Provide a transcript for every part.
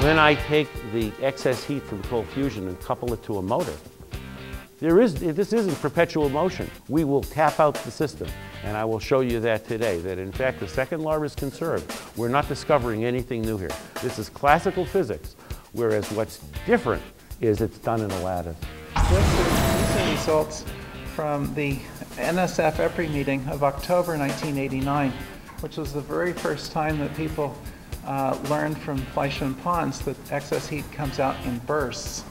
Then I take the excess heat from cold fusion and couple it to a motor. There is, this isn't perpetual motion. We will tap out the system. And I will show you that today, that in fact the second law is conserved. We're not discovering anything new here. This is classical physics, whereas what's different is it's done in a lattice. This is, these are results from the NSF EPRI meeting of October 1989, which was the very first time that people uh, learned from Fleischmann Pons that excess heat comes out in bursts.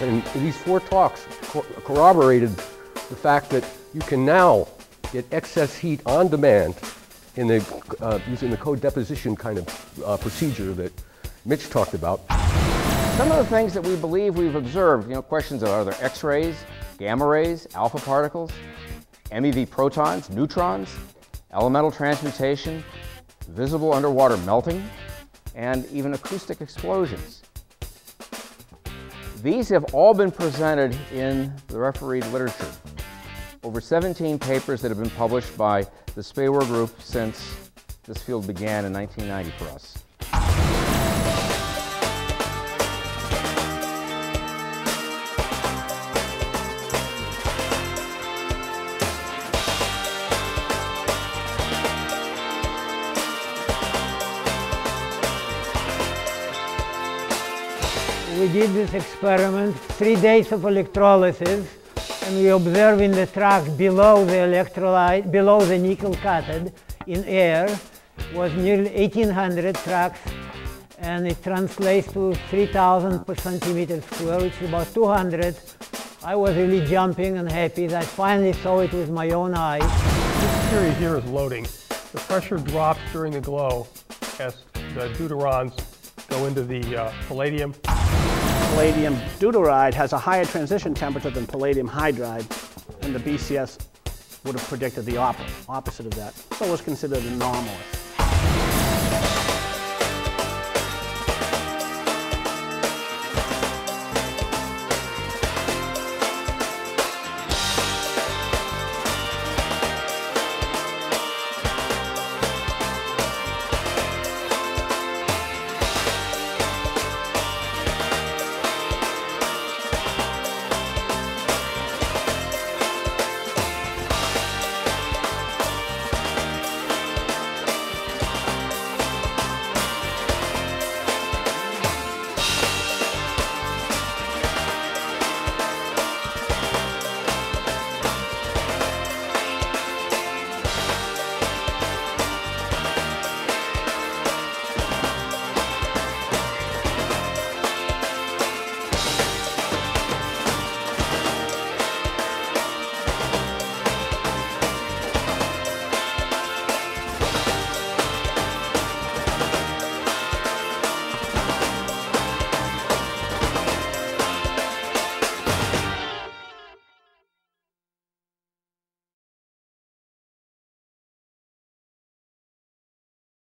And these four talks co corroborated the fact that you can now get excess heat on demand in the, uh, using the co-deposition kind of uh, procedure that Mitch talked about. Some of the things that we believe we've observed, you know, questions of are there X-rays, gamma rays, alpha particles, MEV protons, neutrons, elemental transmutation, visible underwater melting, and even acoustic explosions. These have all been presented in the refereed literature. Over 17 papers that have been published by the SPAWAR group since this field began in 1990 for us. we did this experiment, three days of electrolysis, and we observe in the tracks below the electrolyte, below the nickel cathode in air was nearly 1800 tracks and it translates to 3000 per centimeter square, which is about 200. I was really jumping and happy that I finally saw it with my own eyes. This period here is loading. The pressure drops during the glow as the deuterons go into the uh, palladium palladium deuteride has a higher transition temperature than palladium hydride, and the BCS would have predicted the opposite of that. So it was considered anomalous.